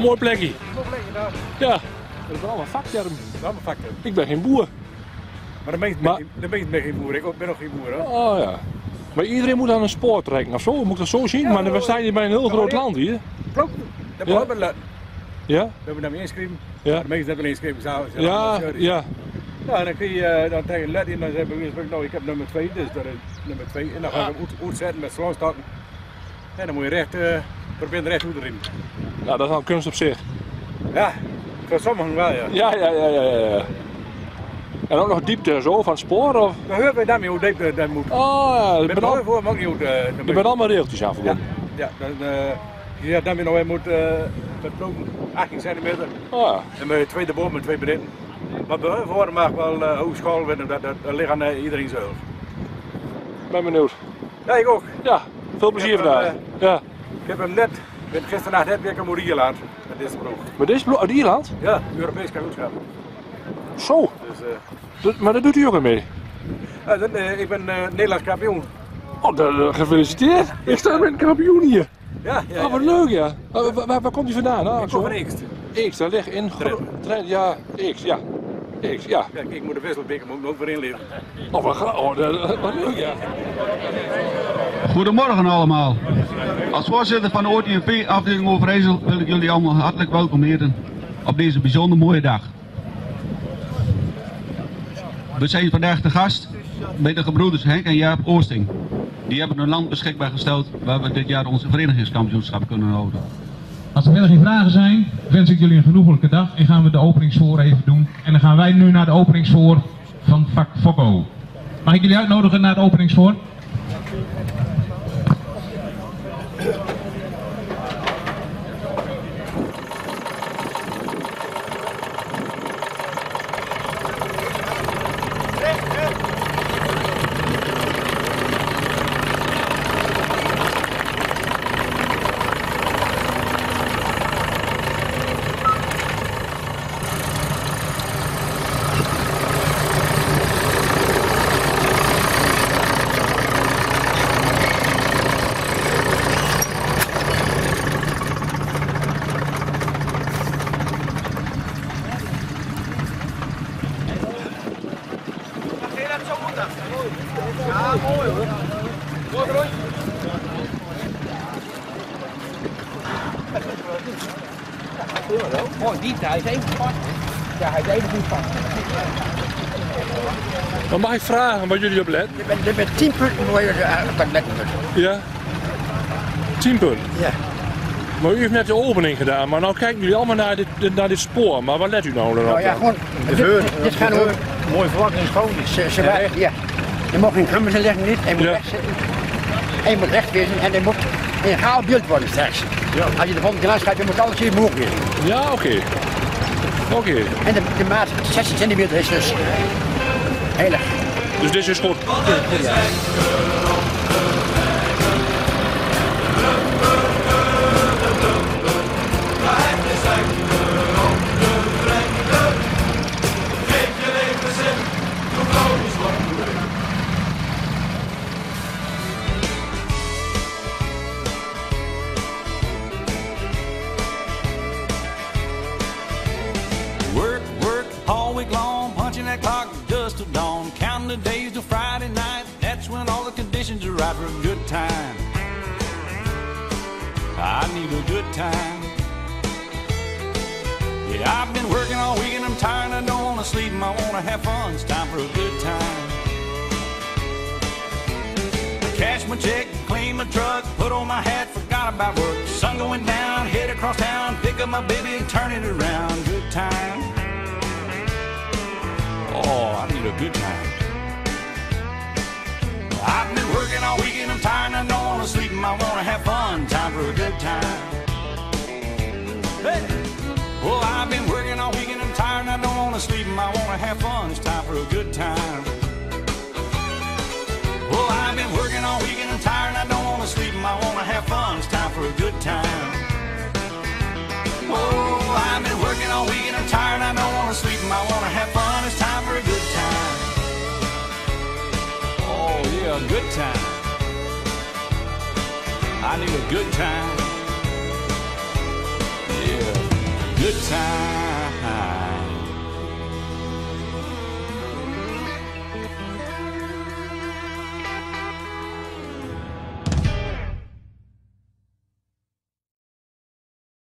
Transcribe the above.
Een mooi plekje. Ja, Dat is allemaal vakterm. Dat is allemaal vakterm. ik ben geen boer. Maar de meeste Maar- de meeste ben geen boer. Ik ben nog geen boer. Oh ja. Maar iedereen moet aan een spoor trekken of zo. Moet ik dat zo zien? maar we staan hier bij een heel groot land hier. Klopt. Dat moet we laten. Ja? We hebben hem ingeschreven. Ja. De meeste hebben zo, Ja, ja. Nou, dan kun je eh, dan tegen let in. Dan zeggen we nou, ik heb nummer 2. Dus dat is nummer 2. En dan gaan we hem uit- uitzetten met sloonstakken. En dan moet je recht, eh proberen recht uit te riemen. Nou, dat is al kunst op zich. Ja, voor sommigen wel, ja. Ja, ja, ja, ja, ja. ja. En ook nog diepte zo van het spoor? Of? Dan horen wij daarmee hoe diep eh, dat moet. Oh ja, er al, de voor, ook niet hoe eh, er zijn allemaal reeltjes aan Ja, verbonden. ja dan, eh ja, nog weer moet uh, met ploegen 18 centimeter. Oh ja. En met twee erboven en twee beneden. Maar bij voor mag wel uh, winnen, dat, dat, dat ligt aan uh, iedereen zelf. ben benieuwd. Ja, ik ook. Ja, veel plezier Ik vandaag. Ja. Ik heb hem net, ben gisternacht ik hem op Ierland. Dat is ploeg. Dit is blo- uit Ierland? Ja, Europees kampioenschap. Zo. Dus, uh, Dat- maar dat doet u ook mee? ja, dan, uh, ik ben uh, Nederlands kampioen. Oh, uh, gefeliciteerd. Ik sta met een kampioen hier. Ja, ja. Oh, wat leuk ja. Waar, waar, komt u vandaan? Ah, Ik kom van Eekst. X, dat ligt in Drenthe. Ja, X, ja. X, ja. Kijk, ik moet de wisselbeker ook weer inleveren. Oh, wat, oh, dat, wat leuk ja. Goedemorgen allemaal. Als voorzitter van de OTMP afdeling Overijssel wil ik jullie allemaal hartelijk welkom heten op deze bijzonder mooie dag. We zijn vandaag te gast bij de gebroeders Henk en Jaap Oosting. Die hebben hun land beschikbaar gesteld waar we dit jaar onze verenigingskampioenschap kunnen houden. Als er verder geen vragen zijn, wens ik jullie een genoeglijke dag en gaan we de openingsvoor even doen. En dan gaan wij nu naar de openingsvoor van vak Fokko. Mag ik jullie uitnodigen naar de openingsvoor? Oh, die hij is even vast. Ja, hij is even goed vast. Mag ik vragen wat jullie op let? Je bent, je bent 10 punten voor je op letten moet. Ja. 10 punten. Ja. Maar u heeft net de opening gedaan, maar nou kijken jullie allemaal naar dit, naar dit spoor. Maar wat let u nou dan op? Nou ja, gewoon. Dit, dit gaan ook. Mooi vlak en schoon. Ze, ze ja. ja. Je mag geen krummen leggen niet. Hij moet Ja. recht zitten. Hij moet recht wezen en hij moet in een gaal beeld worden straks. Als je de volgende keer aanschrijft, je moet alles hier omhoog wezen. Ja, oké. Oké. En de, de maat 16 centimeter is dus heilig. Dus dit is goed. Punching that till dawn. Counting the days till Friday night. That's when all the conditions are right for a good time. I need a good time. Yeah, I've been working all week and I'm tired. I don't wanna sleep. I wanna have fun. It's time for a good time. Cash my check, clean my truck, put on my hat, forgot about work. Sun going down, head across town, pick up my baby and turn it around. Good time. Oh, I need a good time. I've been working all week and I'm tired I don't wanna sleep and I wanna have fun. Time for a good time. Hey! Well, I've been working all week and I'm tired I don't wanna sleep and I wanna have fun. It's time for a good time. Well, I've been working all week and I'm tired I don't wanna sleep and I wanna have fun. It's time for a good time. Good time. I need a good time. Yeah, good time.